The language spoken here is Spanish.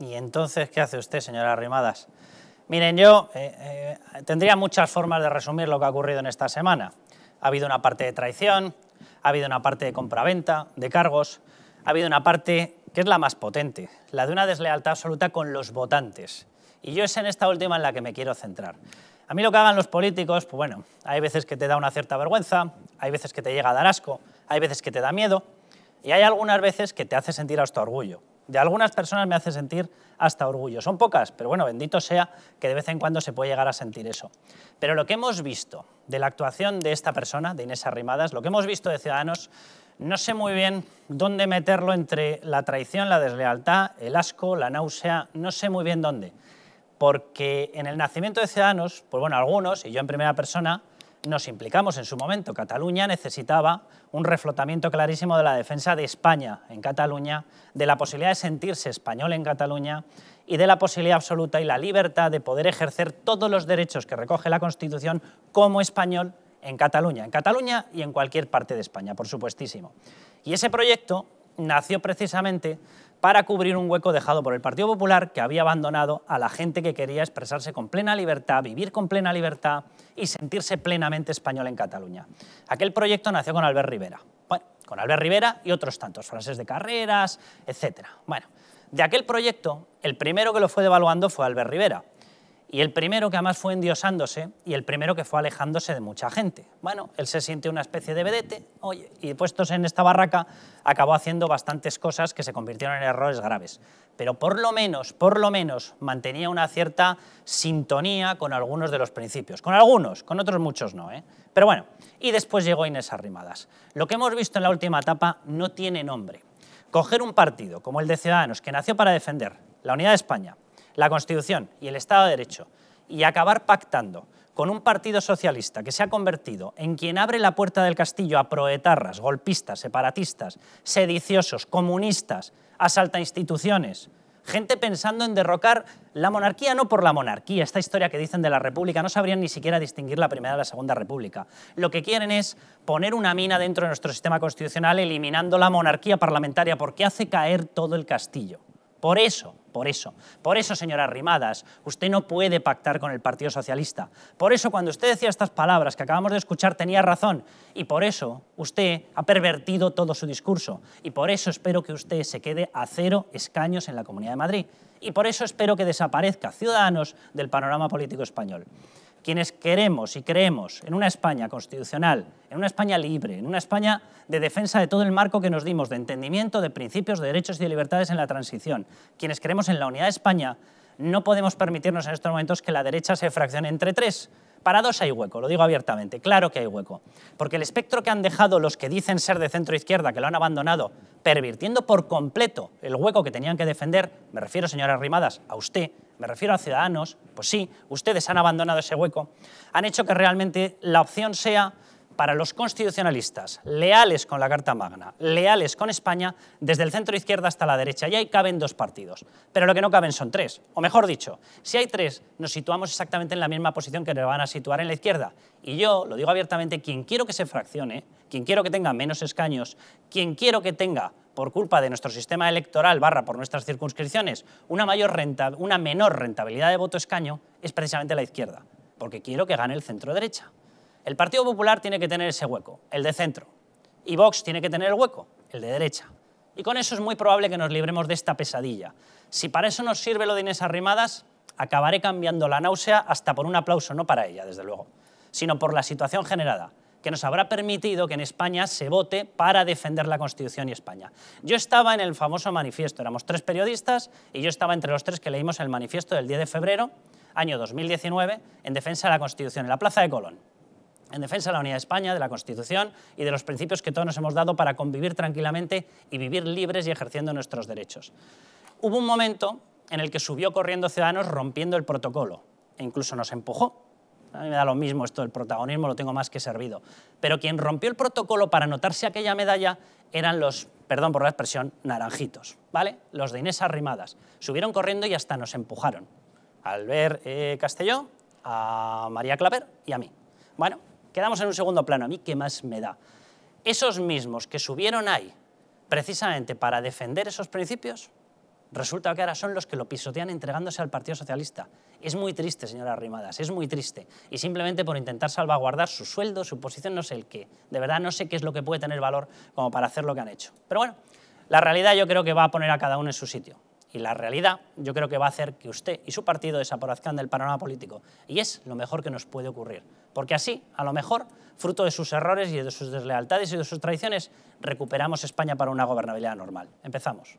¿Y entonces qué hace usted, señora Arrimadas? Miren, yo eh, eh, tendría muchas formas de resumir lo que ha ocurrido en esta semana. Ha habido una parte de traición, ha habido una parte de compraventa, de cargos, ha habido una parte que es la más potente, la de una deslealtad absoluta con los votantes. Y yo es en esta última en la que me quiero centrar. A mí lo que hagan los políticos, pues bueno, hay veces que te da una cierta vergüenza, hay veces que te llega a dar asco, hay veces que te da miedo y hay algunas veces que te hace sentir hasta orgullo. De algunas personas me hace sentir hasta orgullo. Son pocas, pero bueno, bendito sea que de vez en cuando se puede llegar a sentir eso. Pero lo que hemos visto de la actuación de esta persona, de Inés Arrimadas, lo que hemos visto de Ciudadanos, no sé muy bien dónde meterlo entre la traición, la deslealtad, el asco, la náusea, no sé muy bien dónde. Porque en el nacimiento de Ciudadanos, pues bueno, algunos, y yo en primera persona, nos implicamos en su momento. Cataluña necesitaba un reflotamiento clarísimo de la defensa de España en Cataluña, de la posibilidad de sentirse español en Cataluña y de la posibilidad absoluta y la libertad de poder ejercer todos los derechos que recoge la Constitución como español en Cataluña, en Cataluña y en cualquier parte de España, por supuestísimo. Y ese proyecto nació precisamente para cubrir un hueco dejado por el Partido Popular que había abandonado a la gente que quería expresarse con plena libertad, vivir con plena libertad y sentirse plenamente español en Cataluña. Aquel proyecto nació con Albert Rivera. Bueno, con Albert Rivera y otros tantos, frases de carreras, etc. Bueno, de aquel proyecto, el primero que lo fue devaluando fue Albert Rivera y el primero que además fue endiosándose y el primero que fue alejándose de mucha gente. Bueno, él se siente una especie de vedete, oye, y puestos en esta barraca acabó haciendo bastantes cosas que se convirtieron en errores graves. Pero por lo menos, por lo menos, mantenía una cierta sintonía con algunos de los principios. Con algunos, con otros muchos no, ¿eh? Pero bueno, y después llegó Inés Arrimadas. Lo que hemos visto en la última etapa no tiene nombre. Coger un partido como el de Ciudadanos, que nació para defender la unidad de España, la Constitución y el Estado de Derecho y acabar pactando con un partido socialista que se ha convertido en quien abre la puerta del castillo a proetarras, golpistas, separatistas, sediciosos, comunistas, asalta instituciones, gente pensando en derrocar la monarquía, no por la monarquía, esta historia que dicen de la República, no sabrían ni siquiera distinguir la Primera de la Segunda República. Lo que quieren es poner una mina dentro de nuestro sistema constitucional eliminando la monarquía parlamentaria porque hace caer todo el castillo. Por eso, por eso, por eso, señora Rimadas, usted no puede pactar con el Partido Socialista. Por eso, cuando usted decía estas palabras que acabamos de escuchar, tenía razón. Y por eso, usted ha pervertido todo su discurso. Y por eso espero que usted se quede a cero escaños en la Comunidad de Madrid. Y por eso espero que desaparezca Ciudadanos del panorama político español quienes queremos y creemos en una España constitucional, en una España libre, en una España de defensa de todo el marco que nos dimos, de entendimiento de principios, de derechos y de libertades en la transición, quienes creemos en la unidad de España, no podemos permitirnos en estos momentos que la derecha se fraccione entre tres. Para dos hay hueco, lo digo abiertamente, claro que hay hueco. Porque el espectro que han dejado los que dicen ser de centro izquierda, que lo han abandonado, pervirtiendo por completo el hueco que tenían que defender, me refiero, señora Rimadas, a usted, me refiero a Ciudadanos, pues sí, ustedes han abandonado ese hueco, han hecho que realmente la opción sea para los constitucionalistas, leales con la Carta Magna, leales con España, desde el centro izquierda hasta la derecha. Y ahí caben dos partidos, pero lo que no caben son tres. O mejor dicho, si hay tres, nos situamos exactamente en la misma posición que nos van a situar en la izquierda. Y yo, lo digo abiertamente, quien quiero que se fraccione, quien quiero que tenga menos escaños, quien quiero que tenga por culpa de nuestro sistema electoral barra por nuestras circunscripciones una, mayor renta, una menor rentabilidad de voto escaño es precisamente la izquierda, porque quiero que gane el centro derecha. El Partido Popular tiene que tener ese hueco, el de centro, y Vox tiene que tener el hueco, el de derecha. Y con eso es muy probable que nos libremos de esta pesadilla. Si para eso nos sirve lo de Inés Arrimadas, acabaré cambiando la náusea hasta por un aplauso, no para ella, desde luego, sino por la situación generada que nos habrá permitido que en España se vote para defender la Constitución y España. Yo estaba en el famoso manifiesto, éramos tres periodistas y yo estaba entre los tres que leímos el manifiesto del 10 de febrero, año 2019, en defensa de la Constitución, en la Plaza de Colón en defensa de la unidad de España, de la Constitución y de los principios que todos nos hemos dado para convivir tranquilamente y vivir libres y ejerciendo nuestros derechos. Hubo un momento en el que subió corriendo Ciudadanos rompiendo el protocolo e incluso nos empujó a mí me da lo mismo esto del protagonismo, lo tengo más que servido. Pero quien rompió el protocolo para anotarse aquella medalla eran los, perdón por la expresión, naranjitos, ¿vale? Los de Inés Arrimadas. Subieron corriendo y hasta nos empujaron. Al ver eh, Castelló, a María Claver y a mí. Bueno, quedamos en un segundo plano. ¿A mí qué más me da? Esos mismos que subieron ahí precisamente para defender esos principios, resulta que ahora son los que lo pisotean entregándose al Partido Socialista. Es muy triste, señora Rimadas, es muy triste. Y simplemente por intentar salvaguardar su sueldo, su posición, no sé el qué. De verdad no sé qué es lo que puede tener valor como para hacer lo que han hecho. Pero bueno, la realidad yo creo que va a poner a cada uno en su sitio. Y la realidad yo creo que va a hacer que usted y su partido desaparezcan del panorama político. Y es lo mejor que nos puede ocurrir. Porque así, a lo mejor, fruto de sus errores y de sus deslealtades y de sus traiciones, recuperamos España para una gobernabilidad normal. Empezamos.